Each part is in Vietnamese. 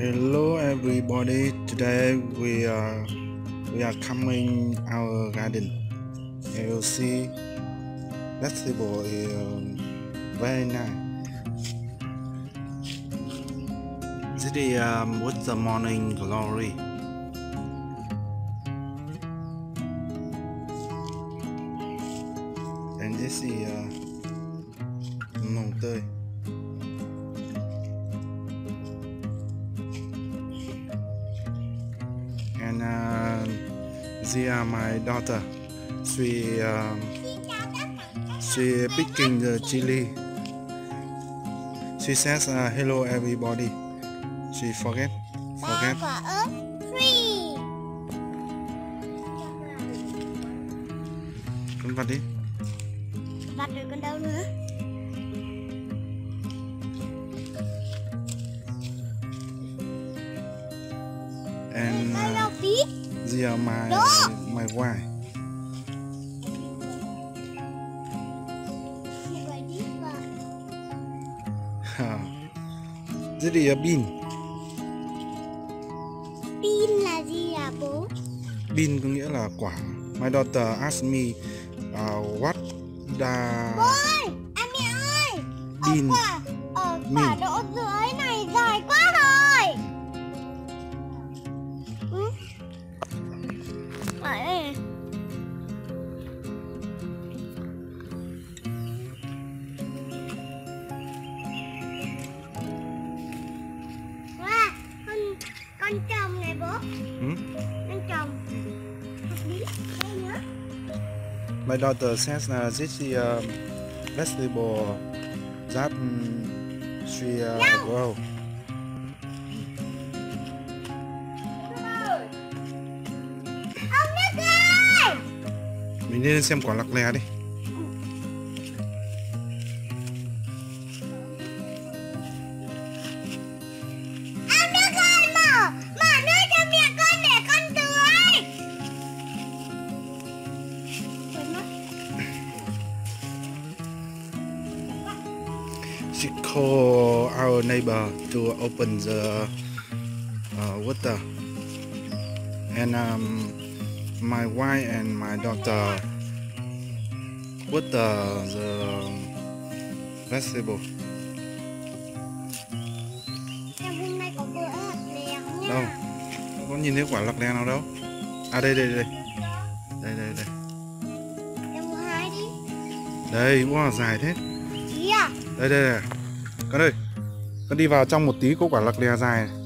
Hello everybody. Today we are we are coming our garden. You see vegetable is um, very nice. This is um, with the morning glory. And this is uh, mồng. Are my daughter. She um, she picking the chili. She says uh, hello everybody. She forget forget. Con vặt đi. Vặt rồi còn đâu nữa? And uh, đâu tí. they are my Đó. my wife. Như vậy đi vào. This is a bean. Pin là gì à bố? Bean có nghĩa là quả. My daughter asked me uh, what the Bố ơi, à mẹ ơi. Ở Pin. quả, ở quả đỗ dưới con trồng này bố, hmm? con trồng. Hợp lý. Đây nữa. My daughter says uh, this is a vegetable that um, she uh, grow. Đức ơi! Mình nên xem quả lạc lè đi. Call our neighbor to open the uh, water, and um, my wife and my daughter put the, the vegetable. Em hôm nay có bữa ớt lèo nha. Đâu? Không có nhìn thấy quả lạc lè nào đâu. À đây đây đây. Đây đây đây. Em mua hai đi. Đây, wow dài thế. À? Đây đây đây. Con ơi. Con đi vào trong một tí có quả lạc lè dài. này.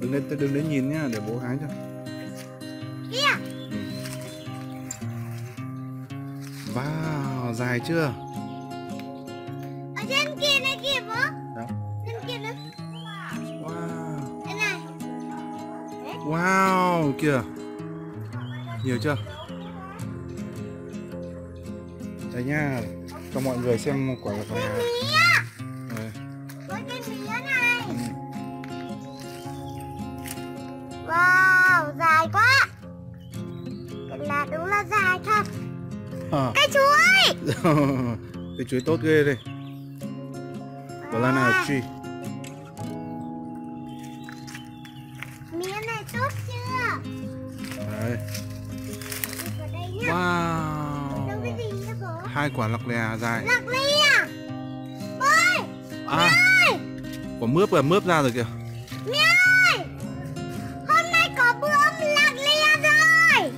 Đừng đến đừng đến nhìn nhá để bố hái cho. Kia! Wow, dài chưa? Ở trên kia này kìa bố. Đâu? Trên kia nữa. Wow. Đây này. Wow, kìa. Nhiều chưa? Đây nha, cho mọi người xem quả lè. Mía! Đây. Trên mía này. Wow, dài quá. Là đúng là dài thật. À. Cây chuối. cái chuối tốt ghê đây. Banana À, tree. Mía Hai quả lạc lè dài. À? Bố ơi! À, ơi! quả mướp là mướp ra rồi kìa. Mẹ ơi! Hôm nay có bữa lạc lia rồi!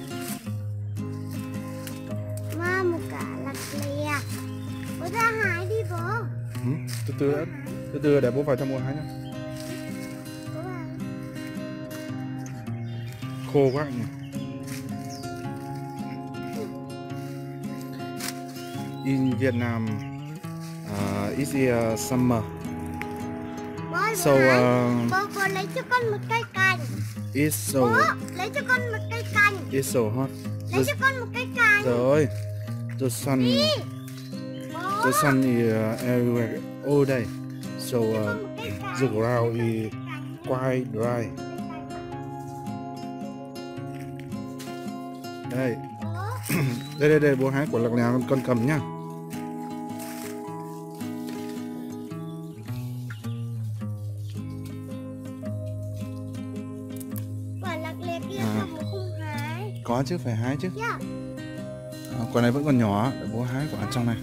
Mà một cả lạc lia. Bố ra hái đi bố. Ừ, từ từ đã. Từ từ để bố vào trong bố hái nhá. Khô quá nhỉ. In Vietnam, uh, it's uh, summer, Bố bố so Bố, bố lấy cho con một cây cành. it's so Bố, lấy cho con một cây cành. it's so hot. Lấy The, cho con một cây cành. rồi, the sun Đi. Bố, the sun is uh, everywhere all day, so uh, the ground is quite dry. Đây, đây đây đây bố hái quả lạc con, con cầm nhá. Chứ phải hái chứ. Yeah. à, quả này vẫn còn nhỏ để bố hái quả trong này.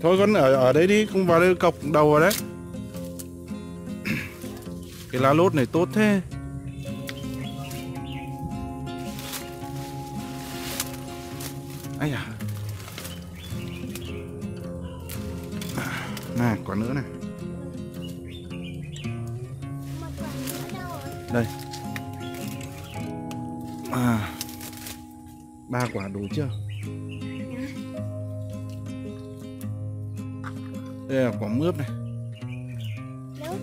Thôi con ở ở đấy đi không vào đây cọc đầu vào đấy. Cái lá lốt này tốt thế ai à này quả nữa này. Đây. À ba quả đủ chưa? Đây là quả mướp này. Đây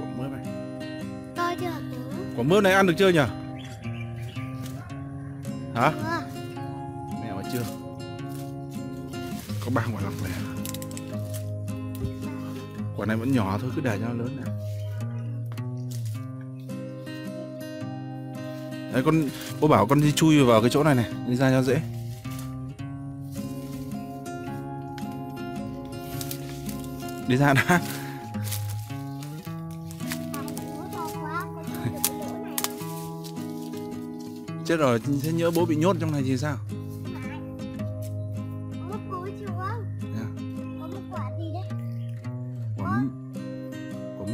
quả mướp này. Quả mướp này ăn được chưa nhỉ? Hả chưa. có ba quả lọc lẻ quả này vẫn nhỏ thôi, cứ để cho nó lớn này đấy, con, bố bảo con đi chui vào cái chỗ này này, đi ra cho dễ. Đi ra đã. Chết rồi, thế nhớ bố bị nhốt trong này thì sao?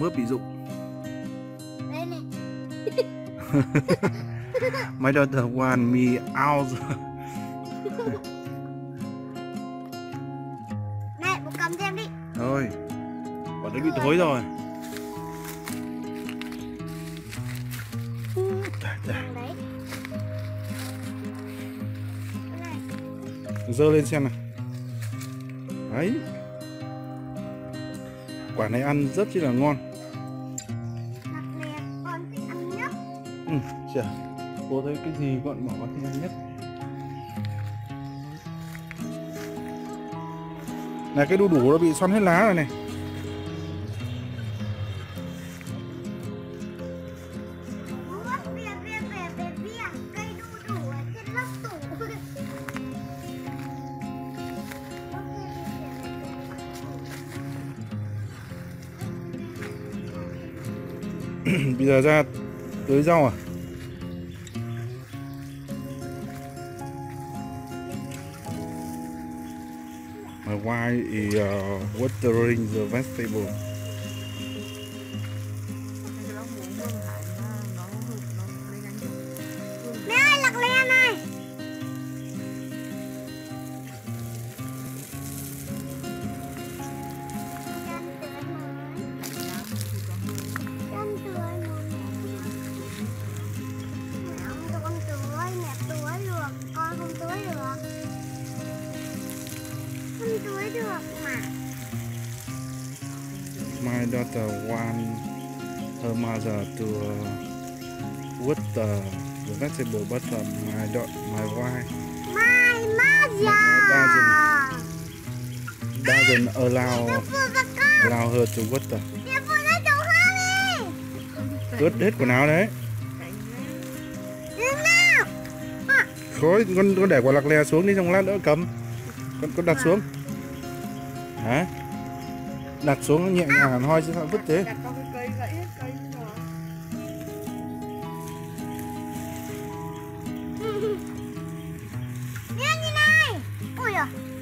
Mướp bị dụng. My daughter want me out. Này, bố cầm xem đi. thôi. Quả đấy bị thối rồi. Đây, đây. Dơ lên xem này đấy. Quả này ăn rất chi là ngon ừ, chà cô thấy cái gì con bỏ cái ăn nhất. Này cái đu đủ nó bị xoăn hết lá rồi này. Bây giờ ra tưới rau à My wife is ờ, uh, watering the vegetable. Tưới được mà. My daughter want her mother to uh, water the vegetable, but my da- my wife My mother. doesn't allow và con. allow her to water. Ướt hết quần áo đấy. Khối con con để quả lạc lè xuống đi trong lát nữa cầm. Con con đặt xuống hả? Đặt xuống nhẹ à. nhàng thôi chứ sao vứt thế. Đặt con cây gãy cây Nhanh như này. Ui giời.